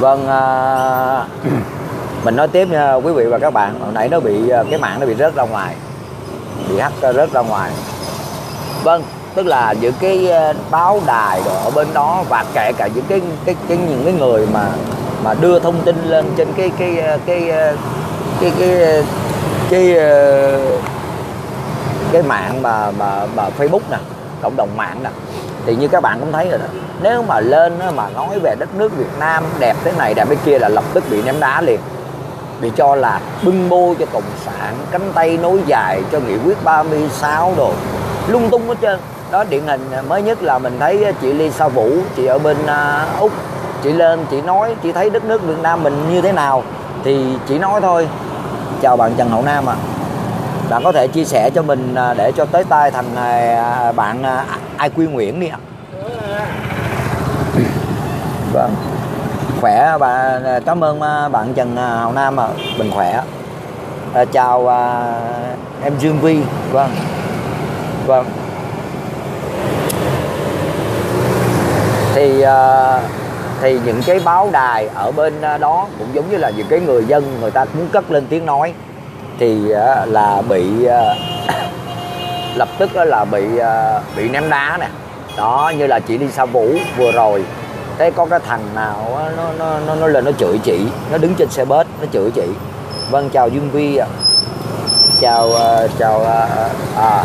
vâng à, mình nói tiếp nha quý vị và các bạn. Hồi nãy nó bị à, cái mạng nó bị rớt ra ngoài bị hắt à, rớt ra ngoài. Vâng tức là những cái à, báo đài ở bên đó và kể cả những cái cái, cái những cái người mà mà đưa thông tin lên trên cái cái cái cái cái cái, cái, cái, cái mạng mà mà mà Facebook nè cộng đồng mạng nè thì như các bạn cũng thấy rồi đó nếu mà lên mà nói về đất nước Việt Nam đẹp thế này đẹp thế kia là lập tức bị ném đá liền bị cho là bưng bô cho cộng sản cánh tay nối dài cho nghị quyết 36 đồ lung tung hết trơn. Đó điển hình mới nhất là mình thấy chị Ly Sa Vũ chị ở bên uh, úc chị lên chị nói chị thấy đất nước Việt Nam mình như thế nào thì chị nói thôi. Chào bạn Trần Hậu Nam à bạn có thể chia sẻ cho mình à, để cho tới tay thằng à, bạn à, ai quy Nguyễn đi ạ. Vâng. Khỏe và cảm ơn bạn Trần Hào Nam à. mình khỏe. À, chào à, em Dương Vi. Vâng. Vâng. Thì à, thì những cái báo đài ở bên đó cũng giống như là những cái người dân người ta muốn cất lên tiếng nói thì à, là bị à, lập tức là bị à, bị ném đá nè. Đó như là chị đi sa vũ vừa rồi. Thế có cái thằng nào nó nó nó, nó lên nó chửi chị. Nó đứng trên xe bớt nó chửi chị. Vâng chào dương vi chào chào à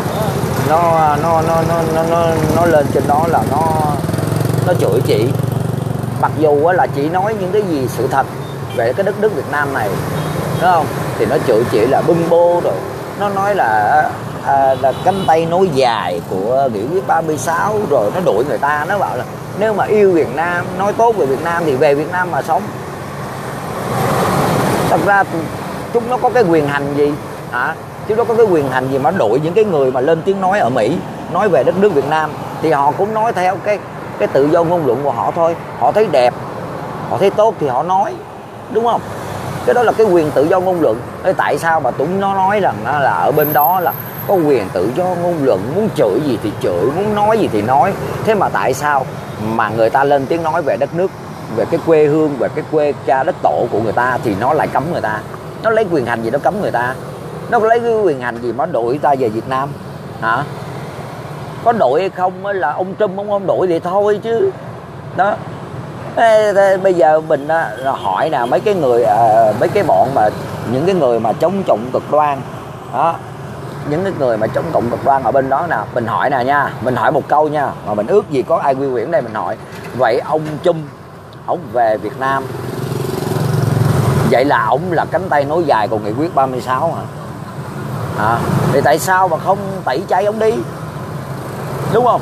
nó nó nó nó nó nó nó lên trên đó là nó nó chửi chị. Mặc dù là chị nói những cái gì sự thật về cái đất nước Việt Nam này đúng không? Thì nó chửi chỉ là bưng bô rồi. Nó nói là à, là cánh tay nối dài của nghị quyết 36 rồi nó đuổi người ta. Nó bảo là nếu mà yêu Việt Nam nói tốt về Việt Nam thì về Việt Nam mà sống. Thật ra chúng nó có cái quyền hành gì? Hả? Chúng nó có cái quyền hành gì mà đuổi những cái người mà lên tiếng nói ở Mỹ nói về đất nước Việt Nam? Thì họ cũng nói theo cái cái tự do ngôn luận của họ thôi. Họ thấy đẹp họ thấy tốt thì họ nói. Đúng không? Cái đó là cái quyền tự do ngôn luận. Thế tại sao mà tụi nó nói rằng là ở bên đó là có quyền tự do ngôn luận, muốn chửi gì thì chửi, muốn nói gì thì nói. Thế mà tại sao mà người ta lên tiếng nói về đất nước, về cái quê hương, về cái quê cha đất tổ của người ta thì nó lại cấm người ta? Nó lấy quyền hành gì nó cấm người ta? Nó lấy cái quyền hành gì mà đuổi ta về Việt Nam? Hả? Có đội hay không là ông Trump ông không đổi thì thôi chứ. Đó bây giờ mình à, hỏi nè mấy cái người à, mấy cái bọn mà những cái người mà chống trọng cực đoan đó. Những cái người mà chống cộng cực đoan ở bên đó nè mình hỏi nè nha mình hỏi một câu nha mà mình ước gì có ai quy quyển đây mình hỏi. Vậy ông Chung ông về Việt Nam vậy là ông là cánh tay nối dài của nghị quyết 36 hả? À, thì tại sao mà không tẩy chay ông đi? Đúng không?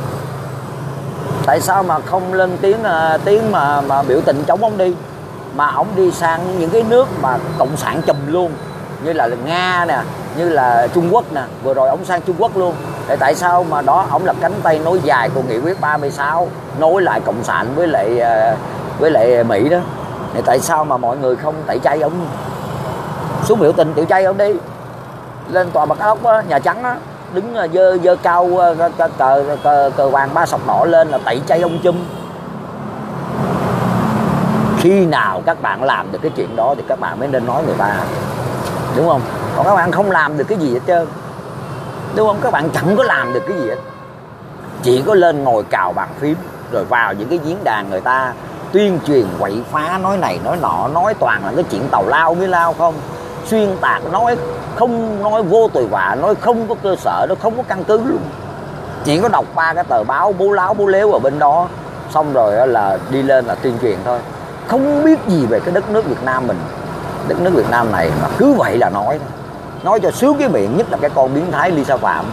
Tại sao mà không lên tiếng uh, tiếng mà mà biểu tình chống ông đi? Mà ông đi sang những cái nước mà cộng sản chùm luôn như là nga nè như là trung quốc nè. Vừa rồi ông sang trung quốc luôn. Để tại sao mà đó ông là cánh tay nối dài của nghị quyết 36 nối lại cộng sản với lại uh, với lại mỹ đó? Thì tại sao mà mọi người không tẩy chay ông? Xuống biểu tình tiểu chay ông đi. Lên tòa bạch ốc á, nhà trắng á đứng ờ, dơ dơ cao ờ, cờ cờ cờ, cờ vàng ba sọc đỏ lên là tẩy chay ông chum. Khi nào các bạn làm được cái chuyện đó thì các bạn mới nên nói người ta. Đúng không? Còn các bạn không làm được cái gì hết trơn. Đúng không? Các bạn chẳng có làm được cái gì hết. Chỉ có lên ngồi cào bàn phím rồi vào những cái diễn đàn người ta tuyên truyền quậy phá nói này nói nọ nói toàn là cái chuyện tàu lao mới lao không? Xuyên tạc, nói không, nói vô tội vạ, nói không có cơ sở nó không có căn cứ luôn. Chỉ có đọc ba cái tờ báo, bố láo, bố léo ở bên đó. Xong rồi là đi lên là tuyên truyền thôi. Không biết gì về cái đất nước Việt Nam mình. Đất nước Việt Nam này mà cứ vậy là nói nói cho sướng cái miệng, nhất là cái con biến thái Lisa Phạm.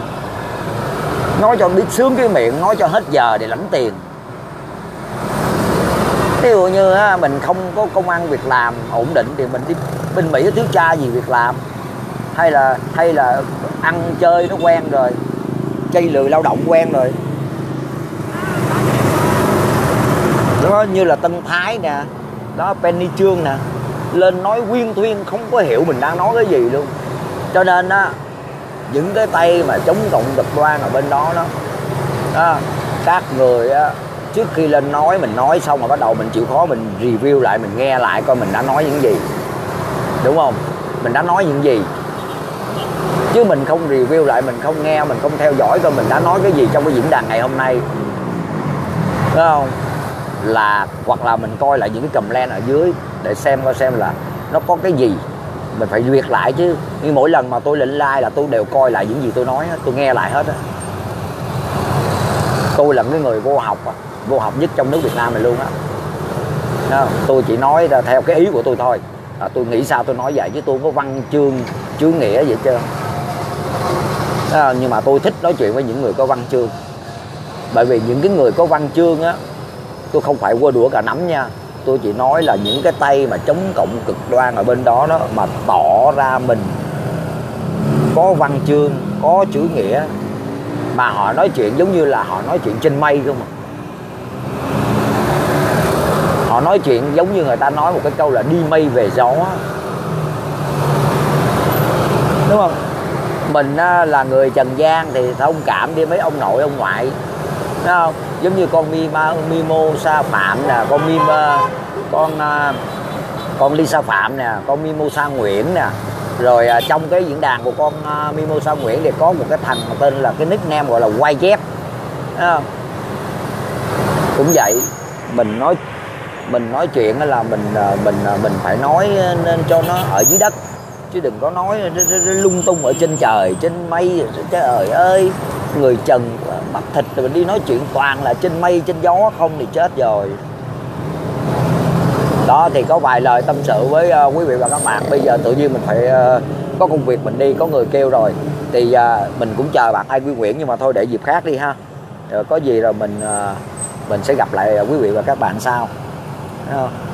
Nói cho biết sướng cái miệng, nói cho hết giờ để lãnh tiền. Ví dụ như mình không có công ăn việc làm ổn định thì mình đi bên Mỹ thiếu cha gì việc làm? Hay là hay là ăn chơi nó quen rồi chây lười lao động quen rồi? Đó như là Tân Thái nè đó Penny Trương nè lên nói quyên thuyên không có hiểu mình đang nói cái gì luôn. Cho nên á những cái tay mà chống cộng cực đoan ở bên đó đó, đó các người á trước khi lên nói mình nói xong mà bắt đầu mình chịu khó mình review lại mình nghe lại coi mình đã nói những gì đúng không? Mình đã nói những gì? Chứ mình không review lại, mình không nghe, mình không theo dõi coi mình đã nói cái gì trong cái diễn đàn ngày hôm nay. Đúng không? Là, hoặc là mình coi lại những cái comment ở dưới để xem, coi xem là nó có cái gì. Mình phải duyệt lại chứ. Nhưng mỗi lần mà tôi lệnh like là tôi đều coi lại những gì tôi nói tôi nghe lại hết á. Tôi là cái người vô học à, vô học nhất trong nước Việt Nam này luôn á. Tôi chỉ nói theo cái ý của tôi thôi à, tôi nghĩ sao? Tôi nói vậy chứ tôi không có văn chương chữ nghĩa vậy chứ à, nhưng mà tôi thích nói chuyện với những người có văn chương. Bởi vì những cái người có văn chương á tôi không phải qua đũa cả nắm nha. Tôi chỉ nói là những cái tay mà chống cộng cực đoan ở bên đó đó mà tỏ ra mình có văn chương có chữ nghĩa mà họ nói chuyện giống như là họ nói chuyện trên mây không à họ nói chuyện giống như người ta nói một cái câu là đi mây về gió. Đúng không? Mình là người trần gian thì thông cảm đi mấy ông nội ông ngoại. Đúng không? Giống như con Mima Mimo Sa Phạm nè con Mima con con con Lisa Phạm nè con Mimosa Nguyễn nè. Rồi à, trong cái diễn đàn của con à, uh, Mimosa Nguyễn thì có một cái thằng tên là cái nickname gọi là quay dép cũng vậy mình nói mình nói chuyện là mình ờ, mình ờ, mình phải nói ờ, nên cho nó ở dưới đất. Chứ đừng có nói lung tung ở trên trời trên mây trời ơi người trần bắp thịt rồi mình đi nói chuyện toàn là trên mây trên gió không thì chết rồi. Đó thì có vài lời tâm sự với uh, quý vị và các bạn. Bây giờ tự nhiên mình phải uh, có công việc mình đi có người kêu rồi. Thì uh, mình cũng chờ bạn ai quy nguyễn nhưng mà thôi để dịp khác đi ha. Rồi có gì rồi mình uh, mình sẽ gặp lại quý vị và các bạn sau. Thấy không?